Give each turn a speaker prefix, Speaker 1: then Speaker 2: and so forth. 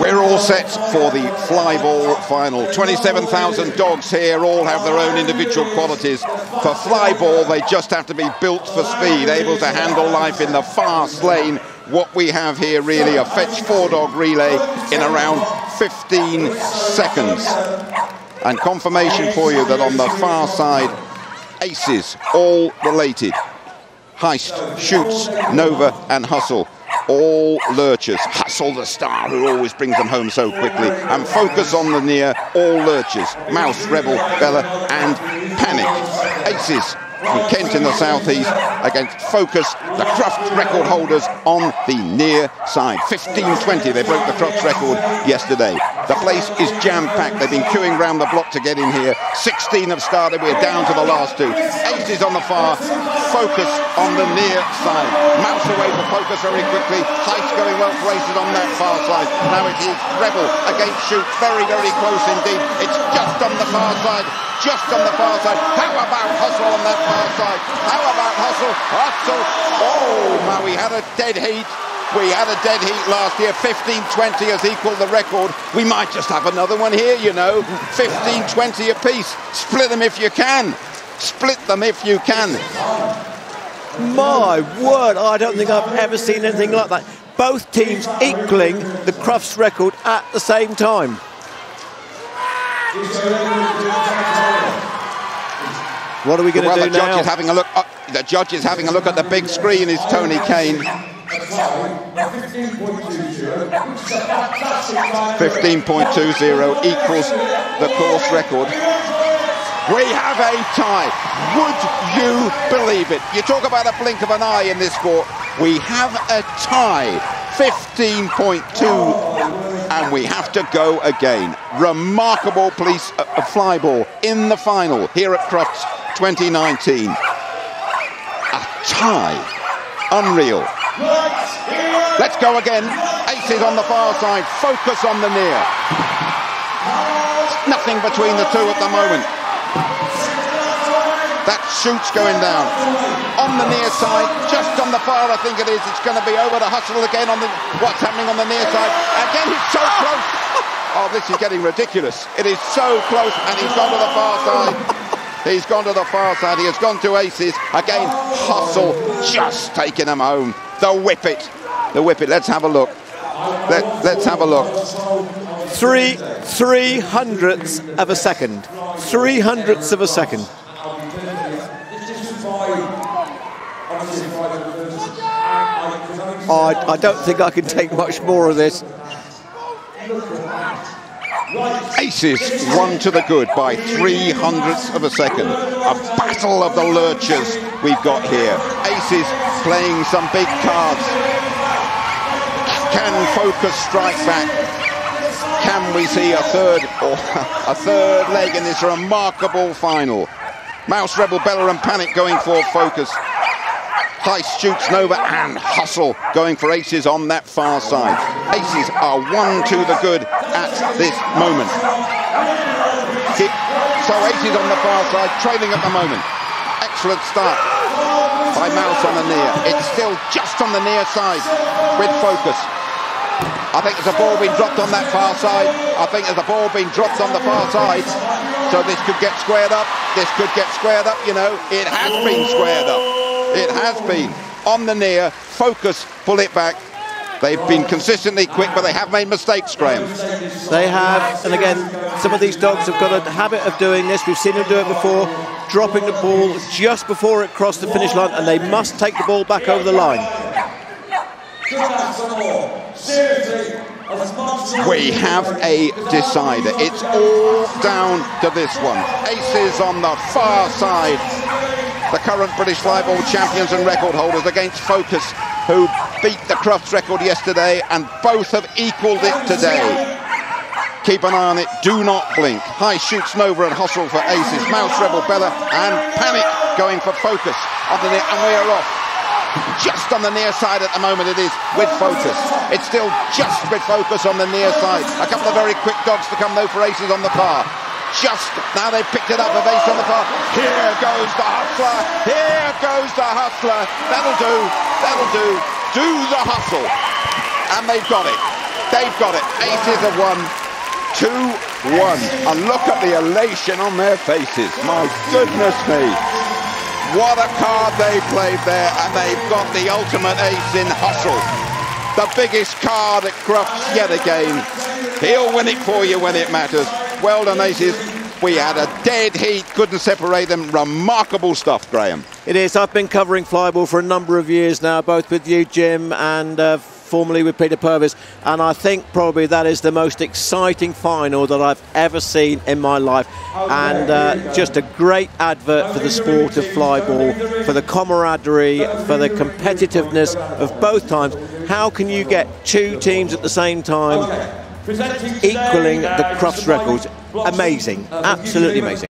Speaker 1: We're all set for the fly ball final. 27,000 dogs here all have their own individual qualities. For fly ball, they just have to be built for speed, able to handle life in the fast lane. What we have here really a fetch four dog relay in around 15 seconds. And confirmation for you that on the far side, aces, all related. Heist, Shoots, Nova and Hustle all lurchers. Hustle the star who always brings them home so quickly. And focus on the near, all lurchers. Mouse, Rebel, Bella and Panic. Aces from Kent in the southeast against Focus, the Crufts record holders on the near side. 15-20, they broke the Crufts record yesterday. The place is jam-packed. They've been queuing round the block to get in here. 16 have started. We're down to the last two. Aces on the far, Focus on the near side. Mouse away for Focus very quickly. Heist going well for Aces on that far side. Now it is Rebel against Shoot. Very, very close indeed. It's just on the far side just on the far side. How about Hustle on that far side? How about Hustle? Hustle. Oh, man, we had a dead heat. We had a dead heat last year. 15-20 has equalled the record. We might just have another one here, you know. 15-20 apiece. Split them if you can. Split them if you can.
Speaker 2: My word, I don't think I've ever seen anything like that. Both teams equaling the Crufts record at the same time. What are we going to
Speaker 1: well,
Speaker 2: do
Speaker 1: the judge
Speaker 2: now?
Speaker 1: Is having a look. Uh, the judge is having a look at the big screen. Is Tony Kane? 15.20 equals the course record. We have a tie. Would you believe it? You talk about a blink of an eye in this sport. We have a tie. 15.2 and we have to go again. Remarkable police uh, uh, fly ball in the final here at Crufts 2019. A tie. Unreal. Let's go again. Aces on the far side. Focus on the near. Nothing between the two at the moment. That shoots going down. On the near side, just on the far, I think it is. It's going to be over to Hustle again on the what's happening on the near side. Again, he's so close. Oh, this is getting ridiculous. It is so close, and he's gone to the far side. He's gone to the far side. He has gone to aces. Again, Hustle just taking him home. The whippet. The whippet. Let's have a look. Let, let's have a look.
Speaker 2: Three, three hundredths of a second. Three hundredths of a second. I, I don't think I can take much more of this.
Speaker 1: Aces one to the good by three hundredths of a second. A battle of the lurchers we've got here. Aces playing some big cards. Can Focus strike back? Can we see a third or a third leg in this remarkable final? Mouse Rebel Bella and Panic going for Focus. Heist shoots Nova and Hustle going for aces on that far side. Aces are one to the good at this moment. So aces on the far side, trailing at the moment. Excellent start by Mouse on the near. It's still just on the near side with focus. I think there's a ball being dropped on that far side. I think there's a ball being dropped on the far side. So this could get squared up. This could get squared up, you know. It has been squared up. It has been. On the near, focus, pull it back. They've been consistently quick, but they have made mistakes, Graham.
Speaker 2: They have, and again, some of these dogs have got a habit of doing this. We've seen them do it before, dropping the ball just before it crossed the finish line, and they must take the ball back over the line.
Speaker 1: We have a decider. It's all down to this one. Aces on the far side. The current British flyball champions and record holders against Focus, who beat the Crufts record yesterday, and both have equalled it today. Keep an eye on it. Do not blink. Heist shoots Nova and Hustle for aces. Mouse Rebel Bella and Panic going for focus. Underneath, and we are off. Just on the near side at the moment it is with focus. It's still just with focus on the near side. A couple of very quick dogs to come though for aces on the far. Just now they've picked it up a ace on the far. Here goes the hustler. Here goes the hustler. That'll do. That'll do. Do the hustle. And they've got it. They've got it. Aces have won 2-1. And look at the elation on their faces. My goodness me. What a card they played there, and they've got the ultimate ace in Hustle. The biggest card at Crufts yet again. He'll win it for you when it matters. Well done, aces. We had a dead heat, couldn't separate them. Remarkable stuff, Graham.
Speaker 2: It is. I've been covering flyball for a number of years now, both with you, Jim, and uh, formerly with Peter Purves. and I think probably that is the most exciting final that I've ever seen in my life, and uh, just a great advert for the sport of flyball, for the camaraderie, for the competitiveness of both times. How can you get two teams at the same time equaling the Crufts records? Amazing, absolutely amazing.